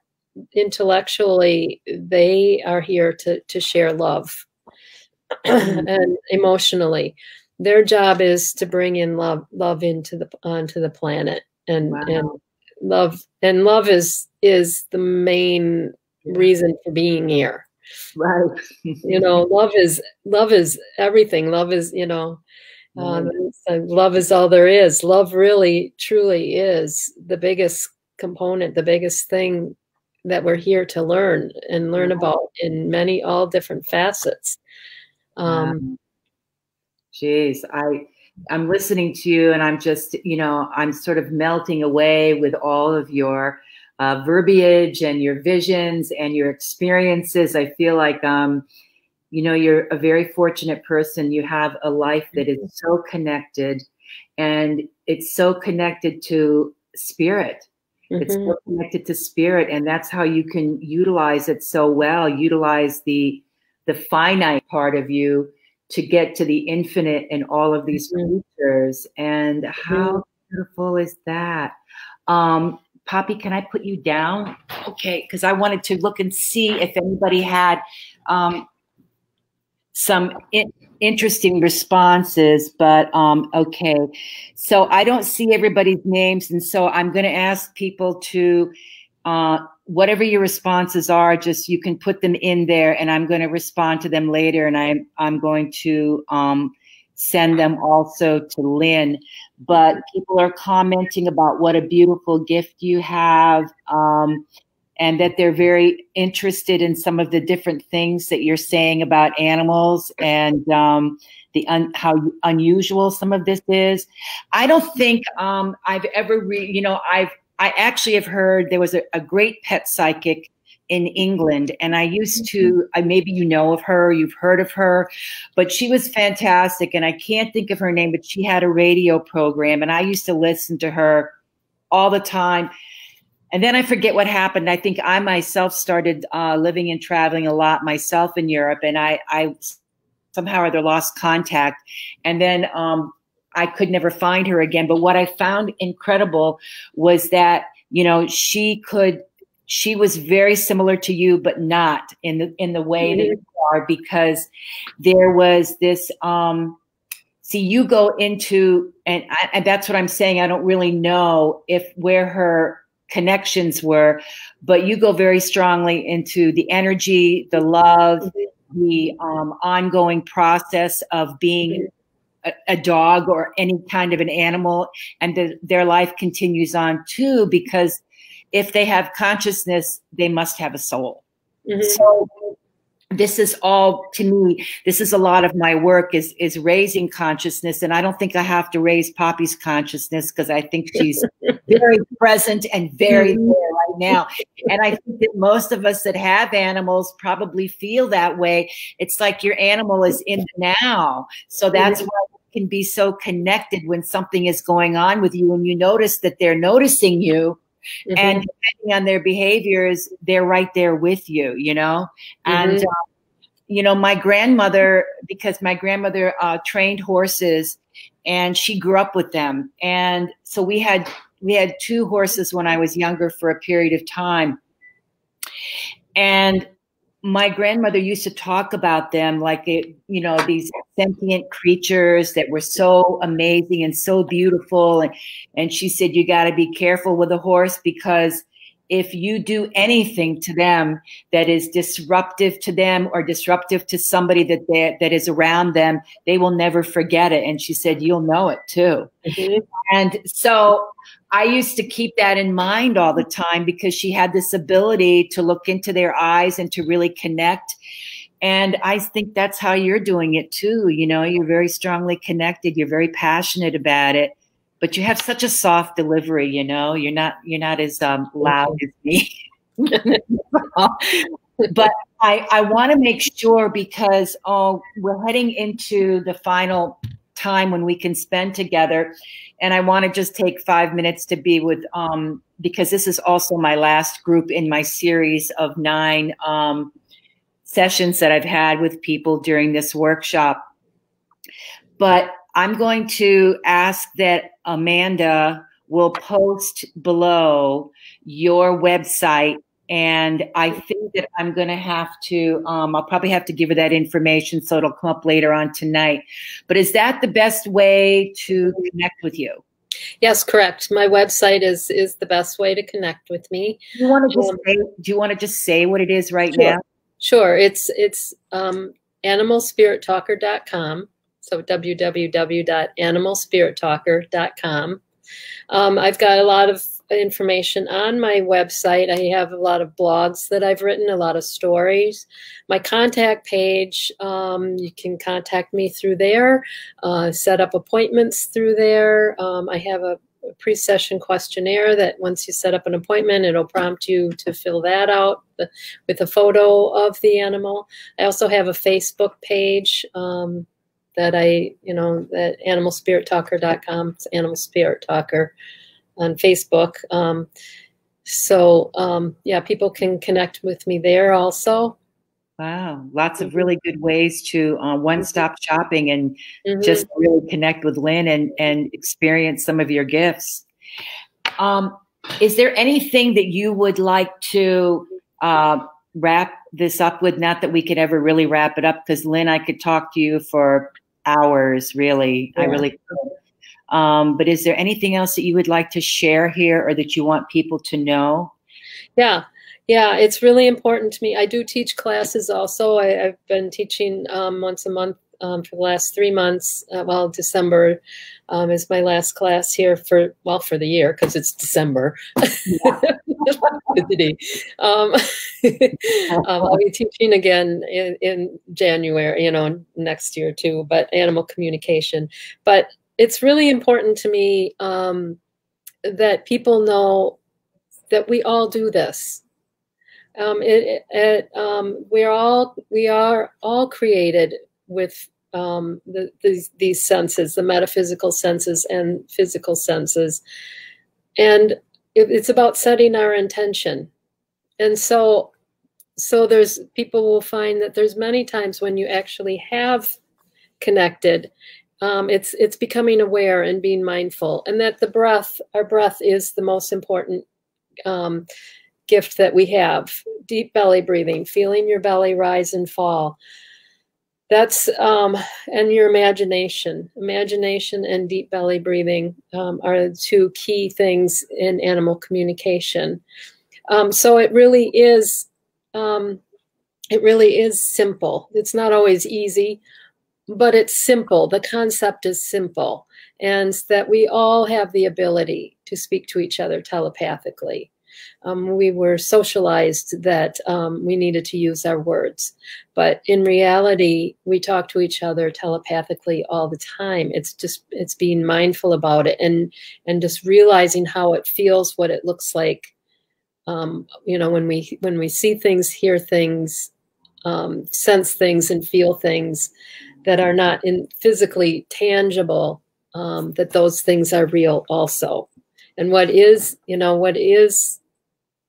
Speaker 3: intellectually they are here to to share love *clears throat* and emotionally. Their job is to bring in love love into the onto the planet and wow. and love and love is is the main reason for being here.
Speaker 1: Right.
Speaker 3: You know *laughs* love is love is everything. Love is you know um, love is all there is. Love really truly is the biggest component the biggest thing that we're here to learn and learn about in many all different facets. Um
Speaker 1: Jeez, I I'm listening to you and I'm just, you know, I'm sort of melting away with all of your uh, verbiage and your visions and your experiences. I feel like, um, you know, you're a very fortunate person. You have a life that is so connected and it's so connected to spirit. It's so connected to spirit. And that's how you can utilize it so well, utilize the the finite part of you to get to the infinite in all of these mm-hmm. creatures. And how beautiful is that? Um, Poppy, can I put you down? Okay, because I wanted to look and see if anybody had um, some in interesting responses, but um, okay. So I don't see everybody's names, and so I'm going to ask people to uh, whatever your responses are, just you can put them in there and I'm going to respond to them later. And I'm, I'm going to um, send them also to Lynn. But people are commenting about what a beautiful gift you have. Um, and that they're very interested in some of the different things that you're saying about animals and um, the un- how unusual some of this is. I don't think um, I've ever, re- you know, I've I actually have heard there was a, a great pet psychic in England. And I used to, mm-hmm. I, maybe you know of her, you've heard of her, but she was fantastic. And I can't think of her name, but she had a radio program and I used to listen to her all the time. And then I forget what happened. I think I myself started uh, living and traveling a lot myself in Europe, and I, I somehow or other lost contact. And then um, I could never find her again. But what I found incredible was that, you know, she could she was very similar to you, but not in the in the way mm-hmm. that you are, because there was this um see you go into and, I, and that's what i'm saying i don't really know if where her connections were but you go very strongly into the energy the love mm-hmm. the um, ongoing process of being a, a, dog or any kind of an animal and the, their life continues on too because if they have consciousness they must have a soul. Mm-hmm. so this is all to me this is a lot of my work is is raising consciousness and i don't think i have to raise poppy's consciousness because i think she's *laughs* very present and very mm-hmm. there right now. And i think that most of us that have animals probably feel that way. It's like your animal is in the now. So that's why you can be so connected when something is going on with you and you notice that they're noticing you Mm-hmm. And depending on their behaviors, they're right there with you, you know? Mm-hmm. And, um, you know, my grandmother, because my grandmother uh, trained horses and she grew up with them. And so we had, we had two horses when I was younger for a period of time. And my grandmother used to talk about them like it, you know, these sentient creatures that were so amazing and so beautiful. And, and she said, you got to be careful with a horse because if you do anything to them that is disruptive to them or disruptive to somebody that they, that is around them, they will never forget it. And she said, you'll know it too. Mm-hmm. And so I used to keep that in mind all the time because she had this ability to look into their eyes and to really connect. And I think that's how you're doing it too. You know, you're very strongly connected. You're very passionate about it, but you have such a soft delivery. You know, you're not you're not as um, loud as me. *laughs* but I I want to make sure because oh, we're heading into the final time when we can spend together and I want to just take five minutes to be with, um, because this is also my last group in my series of nine um, sessions that I've had with people during this workshop. But I'm going to ask that Amanda will post below your website and I think that I'm going to have to, um, I'll probably have to give her that information so it'll come up later on tonight. But is that the best way to connect with you?
Speaker 3: Yes, correct. My website is is the best way to connect with me.
Speaker 1: Do you want to just um, say, do you want to just say what it is right
Speaker 3: sure.
Speaker 1: now?
Speaker 3: Sure. It's it's um, animalspirittalker.com. So www.animalspirittalker.com. Um, I've got a lot of information on my website. I have a lot of blogs that I've written, a lot of stories. My contact page, um, you can contact me through there, uh, set up appointments through there. Um, I have a, pre-session questionnaire that once you set up an appointment, it'll prompt you to fill that out with a photo of the animal. I also have a Facebook page um, that I, you know, that animalspirittalker.com. It's Animal Spirit Talker on Facebook. Um, so um, yeah, people can connect with me there also.
Speaker 1: Wow, lots of really good ways to uh, one-stop shopping and mm-hmm. just really connect with Lynn and and experience some of your gifts. Um, is there anything that you would like to uh, wrap this up with? Not that we could ever really wrap it up, because Lynn, I could talk to you for hours. Really, yeah. I really could. Um, but is there anything else that you would like to share here or that you want people to know?
Speaker 3: Yeah, yeah, it's really important to me. I do teach classes also. I, have been teaching um, once a month um, for the last three months. Uh, well, December um, is my last class here for, well, for the year because it's December. Yeah. *laughs* um, *laughs* um, I'll be teaching again in, in January, you know, next year too, but animal communication. But it's really important to me um, that people know that we all do this. Um, it, it, um, we're all we are all created with um, the, these, these senses, the metaphysical senses and physical senses, and it, it's about setting our intention. And so, so there's people will find that there's many times when you actually have connected um, it's it's becoming aware and being mindful, and that the breath, our breath, is the most important um, gift that we have. Deep belly breathing, feeling your belly rise and fall. That's um, and your imagination. Imagination and deep belly breathing um, are the two key things in animal communication. Um, so it really is. Um, it really is simple. It's not always easy but it's simple. The concept is simple, and that we all have the ability to speak to each other telepathically. Um, we were socialized that um, we needed to use our words, but in reality, we talk to each other telepathically all the time. It's just it's being mindful about it and and just realizing how it feels, what it looks like. Um, you know, when we when we see things, hear things, um, sense things, and feel things that are not in physically tangible, um, that those things are real also. And what is, you know, what is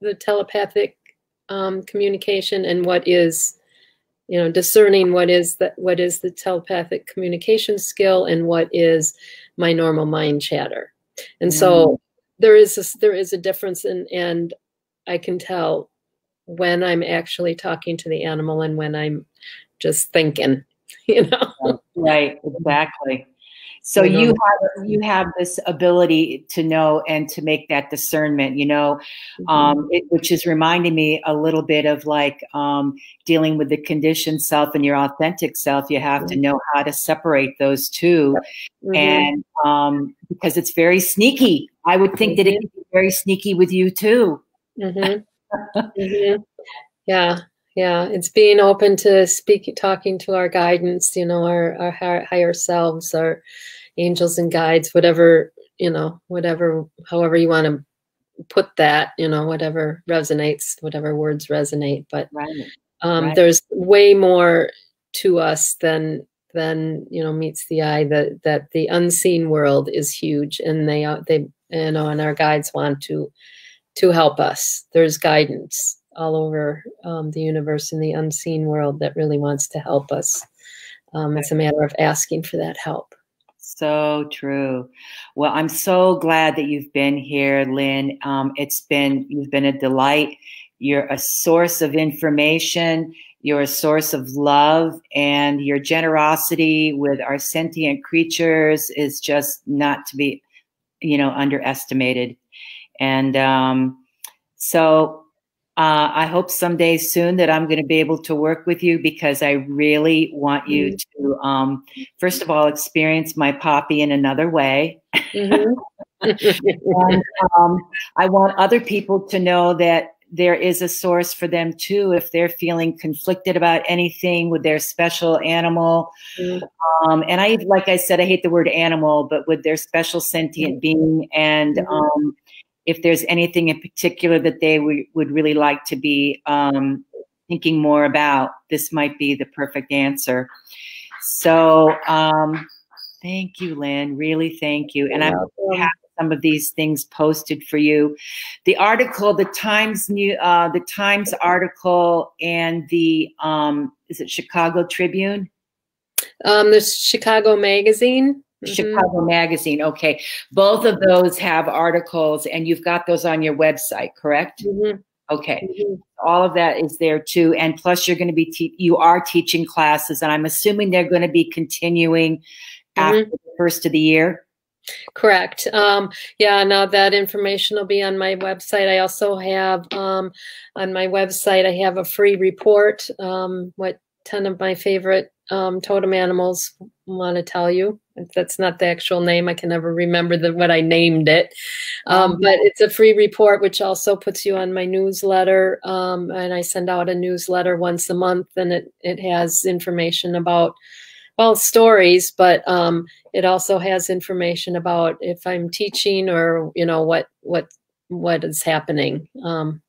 Speaker 3: the telepathic um, communication and what is, you know, discerning what is that what is the telepathic communication skill and what is my normal mind chatter. And mm. so there is a, there is a difference in, and I can tell when I'm actually talking to the animal and when I'm just thinking *laughs* you know
Speaker 1: right exactly so you have you have this ability to know and to make that discernment you know mm-hmm. um, it, which is reminding me a little bit of like um, dealing with the conditioned self and your authentic self you have mm-hmm. to know how to separate those 2 mm-hmm. and um, because it's very sneaky i would think that it mm-hmm. be very sneaky with you too
Speaker 3: mm-hmm. Mm-hmm. yeah yeah it's being open to speak talking to our guidance you know our, our higher selves our angels and guides whatever you know whatever however you want to put that you know whatever resonates whatever words resonate but right. Um, right. there's way more to us than than you know meets the eye that that the unseen world is huge and they they you know and our guides want to to help us there's guidance all over um, the universe in the unseen world that really wants to help us. Um, it's a matter of asking for that help.
Speaker 1: So true. Well, I'm so glad that you've been here, Lynn. Um, it's been you've been a delight. You're a source of information. You're a source of love, and your generosity with our sentient creatures is just not to be, you know, underestimated. And um, so uh, I hope someday soon that I'm going to be able to work with you because I really want you mm-hmm. to, um, first of all, experience my poppy in another way. Mm-hmm. *laughs* *laughs* and um, I want other people to know that there is a source for them too if they're feeling conflicted about anything with their special animal. Mm-hmm. Um, and I, like I said, I hate the word animal, but with their special sentient being and mm-hmm. um, if there's anything in particular that they w- would really like to be um, thinking more about, this might be the perfect answer. So, um, thank you, Lynn. Really, thank you. And I'm have some of these things posted for you. The article, the Times new, uh, the Times article, and the um, is it Chicago Tribune?
Speaker 3: Um, the Chicago Magazine.
Speaker 1: Mm-hmm. Chicago Magazine. Okay. Both of those have articles and you've got those on your website, correct? Mm-hmm. Okay. Mm-hmm. All of that is there too. And plus you're going to be, te- you are teaching classes and I'm assuming they're going to be continuing after mm-hmm. the first of the year.
Speaker 3: Correct. Um, yeah, now that information will be on my website. I also have um, on my website, I have a free report, um, what 10 of my favorite um, totem animals want to tell you. That's not the actual name. I can never remember the, what I named it. Um, but it's a free report, which also puts you on my newsletter. Um, and I send out a newsletter once a month, and it, it has information about, well, stories, but um, it also has information about if I'm teaching or, you know, what, what, what is happening. Um,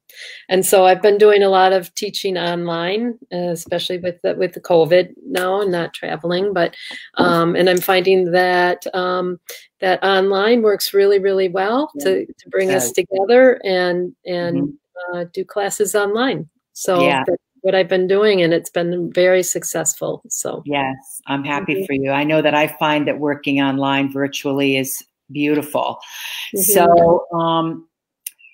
Speaker 3: and so I've been doing a lot of teaching online, especially with the, with the COVID now and not traveling. But um, and I'm finding that um, that online works really really well to, to bring us together and and mm-hmm. uh, do classes online. So yeah. what I've been doing, and it's been very successful. So
Speaker 1: yes, I'm happy mm-hmm. for you. I know that I find that working online virtually is beautiful. Mm-hmm. So, um,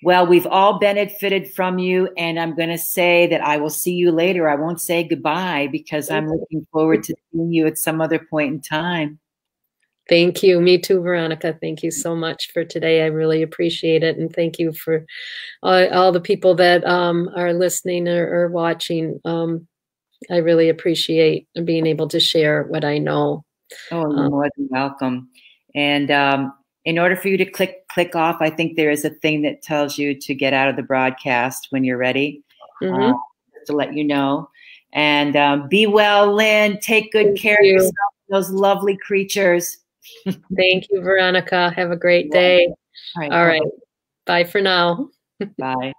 Speaker 1: well, we've all benefited from you, and I'm going to say that I will see you later. I won't say goodbye because I'm looking forward to seeing you at some other point in time.
Speaker 3: Thank you. Me too, Veronica. Thank you so much for today. I really appreciate it. And thank you for all, all the people that um, are listening or, or watching. Um, I really appreciate being able to share what I know.
Speaker 1: Oh, you're um, more than welcome. And um, in order for you to click click off, I think there is a thing that tells you to get out of the broadcast when you're ready. Mm-hmm. Uh, to let you know. And um, be well, Lynn. Take good Thank care you. of yourself, those lovely creatures. *laughs*
Speaker 3: Thank you, Veronica. Have a great day. All right. All right. Bye for now.
Speaker 1: Bye.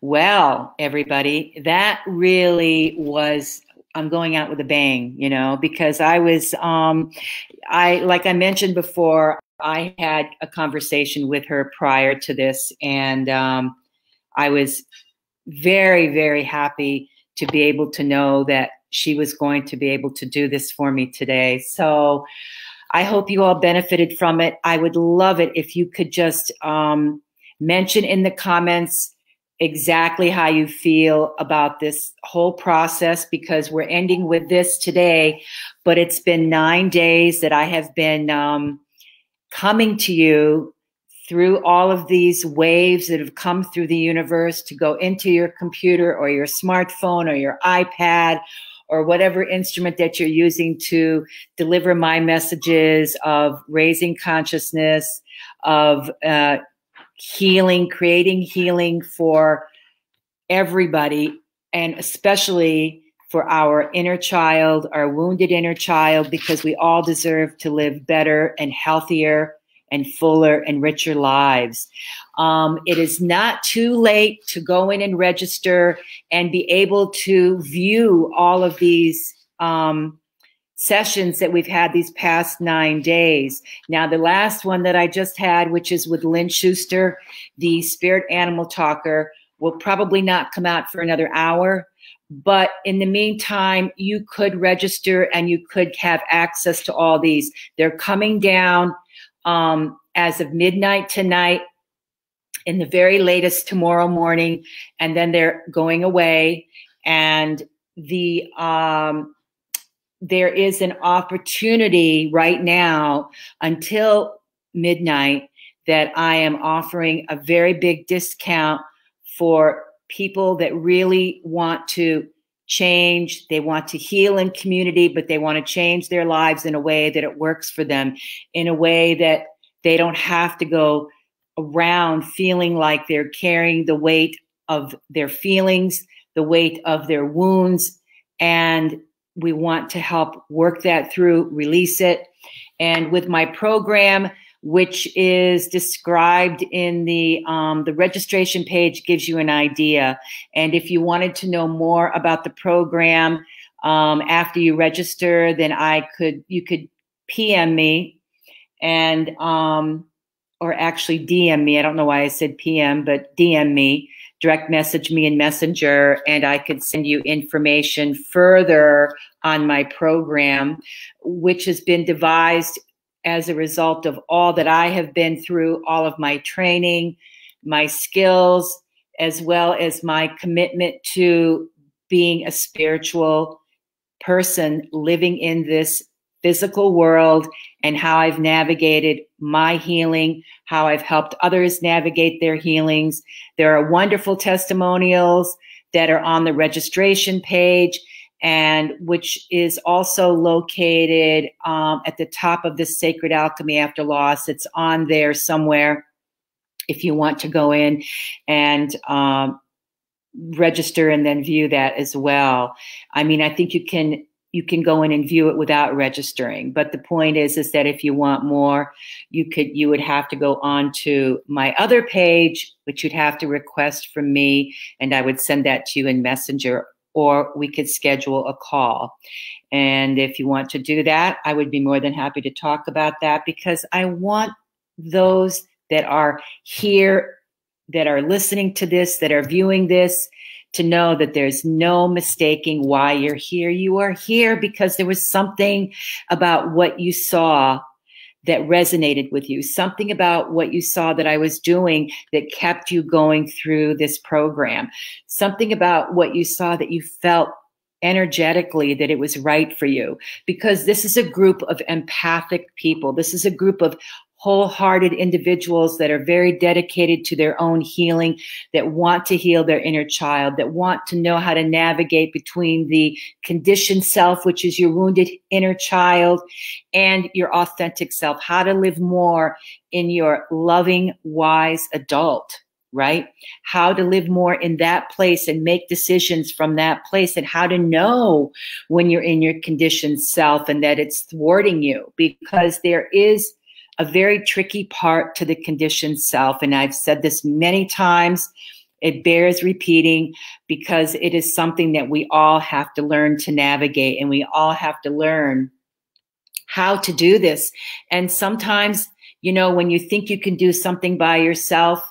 Speaker 1: Well, everybody, that really was I'm going out with a bang, you know, because I was, um, I like I mentioned before, I had a conversation with her prior to this, and um, I was very, very happy to be able to know that she was going to be able to do this for me today. So I hope you all benefited from it. I would love it if you could just um, mention in the comments exactly how you feel about this whole process because we're ending with this today, but it's been nine days that I have been um, coming to you through all of these waves that have come through the universe to go into your computer or your smartphone or your iPad or whatever instrument that you're using to deliver my messages of raising consciousness, of uh, healing, creating healing for everybody, and especially for our inner child, our wounded inner child, because we all deserve to live better and healthier and fuller and richer lives. Um, it is not too late to go in and register and be able to view all of these um, sessions that we've had these past nine days. Now, the last one that I just had, which is with Lynn Schuster, the spirit animal talker, will probably not come out for another hour. But in the meantime, you could register and you could have access to all these. They're coming down um, as of midnight tonight, in the very latest tomorrow morning, and then they're going away. And the um, there is an opportunity right now until midnight that I am offering a very big discount for people that really want to change. They want to heal in community, but they want to change their lives in a way that it works for them, in a way that they don't have to go around feeling like they're carrying the weight of their feelings, the weight of their wounds, and we want to help work that through, release it. And with my program, which is described in the um, the registration page, gives you an idea. And if you wanted to know more about the program um, after you register, then I could you could PM me and um, or actually DM me. I don't know why I said PM, but DM me direct message me in Messenger and I could send you information further on my program, which has been devised as a result of all that I have been through, all of my training, my skills, as well as my commitment to being a spiritual person living in this physical world and how I've navigated my healing, how I've helped others navigate their healings. There are wonderful testimonials that are on the registration page and which is also located um, at the top of the Sacred Alchemy After Loss. It's on there somewhere if you want to go in and um, register and then view that as well. I mean, I think you can you can go in and view it without registering. But the point is, is that if you want more, you could, you would have to go on to my other page, which you'd have to request from me, and I would send that to you in Messenger, or we could schedule a call. And if you want to do that, I would be more than happy to talk about that because I want those that are here that are listening to this, that are viewing this, to know that there's no mistaking why you're here. You are here because there was something about what you saw that resonated with you, something about what you saw that I was doing that kept you going through this program, something about what you saw that you felt energetically that it was right for you because this is a group of empathic people. This is a group of wholehearted individuals that are very dedicated to their own healing, that want to heal their inner child, that want to know how to navigate between the conditioned self, which is your wounded inner child, and your authentic self, how to live more in your loving, wise adult right? How to live more in that place and make decisions from that place, and how to know when you're in your conditioned self and that it's thwarting you because there is a very tricky part to the conditioned self. And I've said this many times. It bears repeating because it is something that we all have to learn to navigate and we all have to learn how to do this. And sometimes, you know, when you think you can do something by yourself,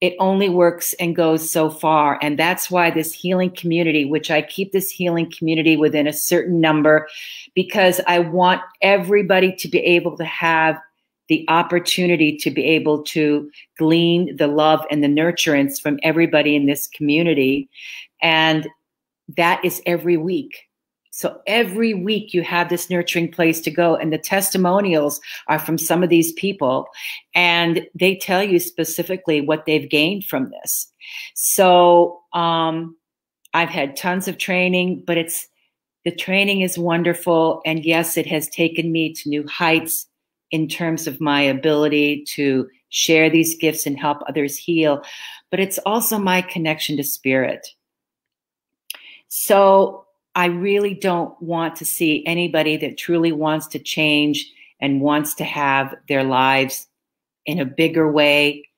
Speaker 1: it only works and goes so far. And that's why this healing community, which I keep this healing community within a certain number, because I want everybody to be able to have the opportunity to be able to glean the love and the nurturance from everybody in this community. And that is every week. So every week you have this nurturing place to go. And the testimonials are from some of these people. And they tell you specifically what they've gained from this. So um, I've had tons of training, but it's the training is wonderful. And yes, it has taken me to new heights in terms of my ability to share these gifts and help others heal, but it's also my connection to spirit. So I really don't want to see anybody that truly wants to change and wants to have their lives in a bigger way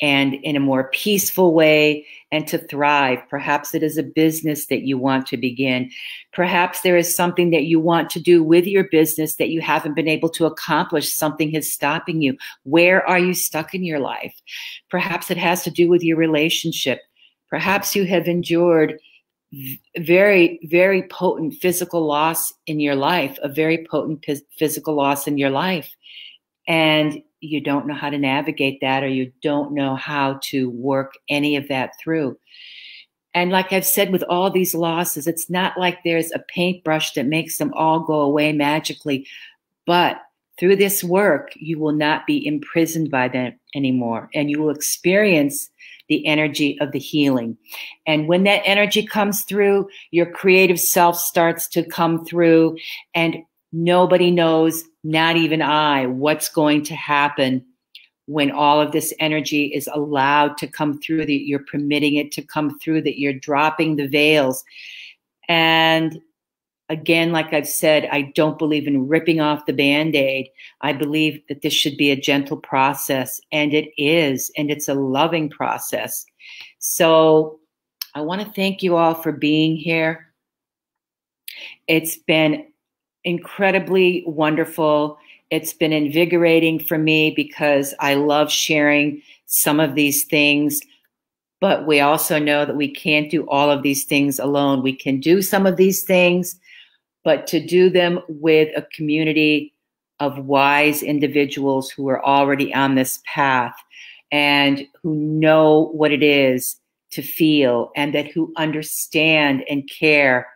Speaker 1: and in a more peaceful way and to thrive. Perhaps it is a business that you want to begin. Perhaps there is something that you want to do with your business that you haven't been able to accomplish. Something is stopping you. Where are you stuck in your life? Perhaps it has to do with your relationship. Perhaps you have endured very, very potent physical loss in your life, a very potent physical loss in your life. And you don't know how to navigate that or you don't know how to work any of that through. And like I've said with all these losses, it's not like there's a paintbrush that makes them all go away magically. But through this work, you will not be imprisoned by them anymore and you will experience the energy of the healing. And when that energy comes through, your creative self starts to come through and nobody knows not even I, what's going to happen when all of this energy is allowed to come through, that you're permitting it to come through, that you're dropping the veils. And again, like I've said, I don't believe in ripping off the band aid. I believe that this should be a gentle process, and it is, and it's a loving process. So I want to thank you all for being here. It's been incredibly wonderful. It's been invigorating for me because I love sharing some of these things. But we also know that we can't do all of these things alone. We can do some of these things, but to do them with a community of wise individuals who are already on this path and who know what it is to feel and that who understand and care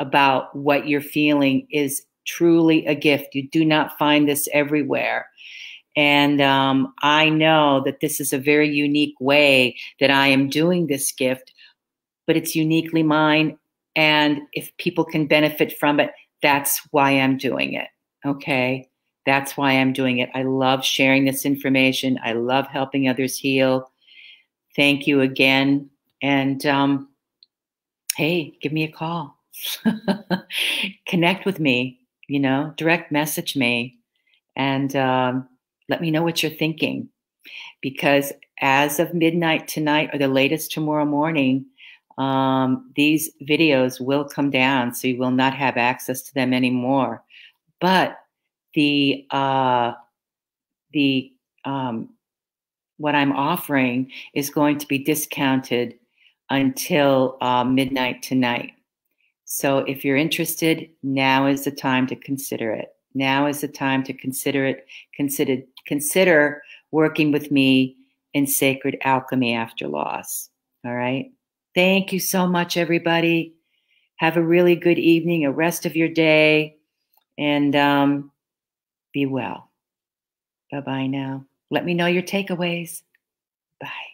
Speaker 1: about what you're feeling is truly a gift. You do not find this everywhere. And um, I know that this is a very unique way that I am doing this gift, but it's uniquely mine. And if people can benefit from it, that's why I'm doing it. Okay. That's why I'm doing it. I love sharing this information. I love helping others heal. Thank you again. And um, hey, give me a call. *laughs* Connect with me you know, direct message me and um, let me know what you're thinking. Because as of midnight tonight or the latest tomorrow morning, um, these videos will come down, so you will not have access to them anymore. But the uh, the um, what I'm offering is going to be discounted until uh, midnight tonight. So if you're interested, now is the time to consider it. Now is the time to consider it. Consider consider working with me in sacred alchemy after loss. All right. Thank you so much, everybody. Have a really good evening, a rest of your day, and um, be well. Bye bye now. Let me know your takeaways. Bye.